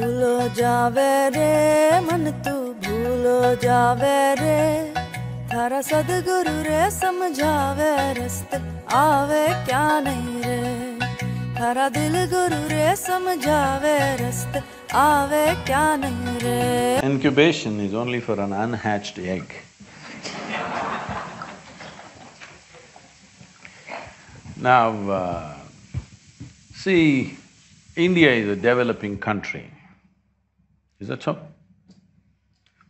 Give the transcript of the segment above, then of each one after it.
भूलो जावे रे मन तू भूलो जावे रे थारा सदगुरु रे समझावे रस्त आवे क्या नहीं रे थारा दिल गुरु रे समझावे रस्त आवे क्या नहीं रे Incubation is only for an unhatched egg. Now, uh, see, India is a developing country. Is that so?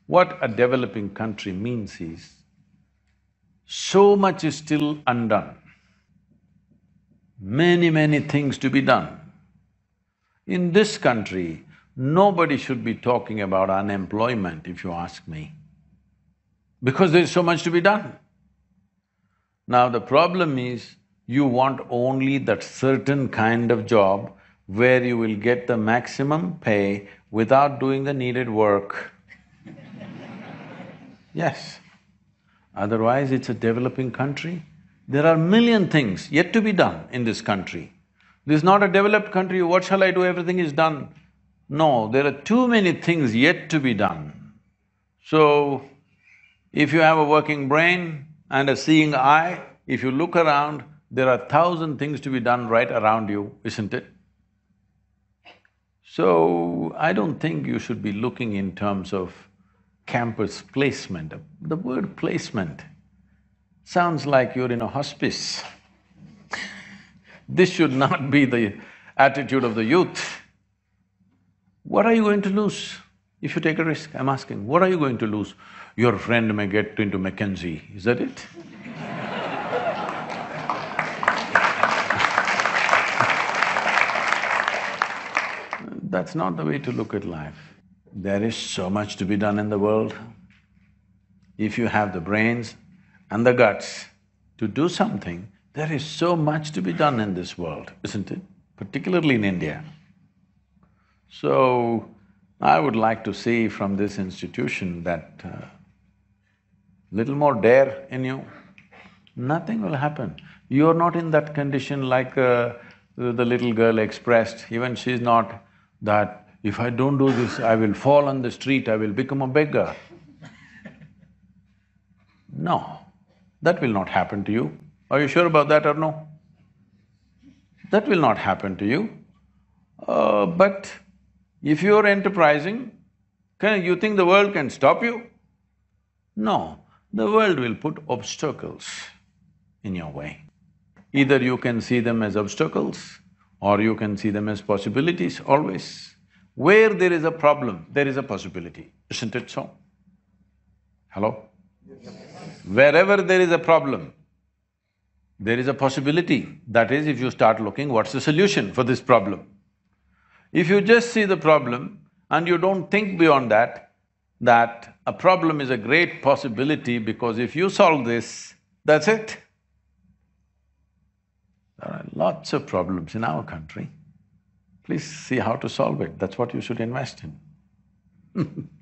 What a developing country means is, so much is still undone. Many, many things to be done. In this country, nobody should be talking about unemployment, if you ask me, because there is so much to be done. Now the problem is, you want only that certain kind of job where you will get the maximum pay without doing the needed work. Yes. Otherwise, it's a developing country. There are million things yet to be done in this country. This is not a developed country, what shall I do, everything is done. No, there are too many things yet to be done. So, if you have a working brain and a seeing eye, if you look around, there are thousand things to be done right around you, isn't it? So, I don't think you should be looking in terms of campus placement. The word placement sounds like you're in a hospice. This should not be the attitude of the youth. What are you going to lose if you take a risk? I'm asking, what are you going to lose? Your friend may get into McKinsey, is that it? That's not the way to look at life. There is so much to be done in the world. If you have the brains and the guts to do something, there is so much to be done in this world, isn't it? Particularly in India. So, I would like to see from this institution that uh, little more dare in you, nothing will happen. You're not in that condition like uh, the little girl expressed, even she's not that if I don't do this, I will fall on the street, I will become a beggar. No, that will not happen to you. Are you sure about that or no? That will not happen to you. Uh, but if you're enterprising, can… you think the world can stop you? No, the world will put obstacles in your way. Either you can see them as obstacles or you can see them as possibilities, always. Where there is a problem, there is a possibility, isn't it so? Hello? Wherever there is a problem, there is a possibility. That is, if you start looking, what's the solution for this problem? If you just see the problem and you don't think beyond that, that a problem is a great possibility because if you solve this, that's it. Lots of problems in our country. Please see how to solve it, that's what you should invest in